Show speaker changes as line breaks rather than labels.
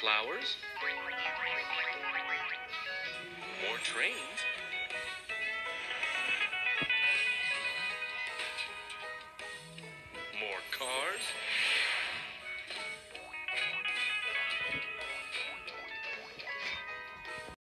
flowers, more trains,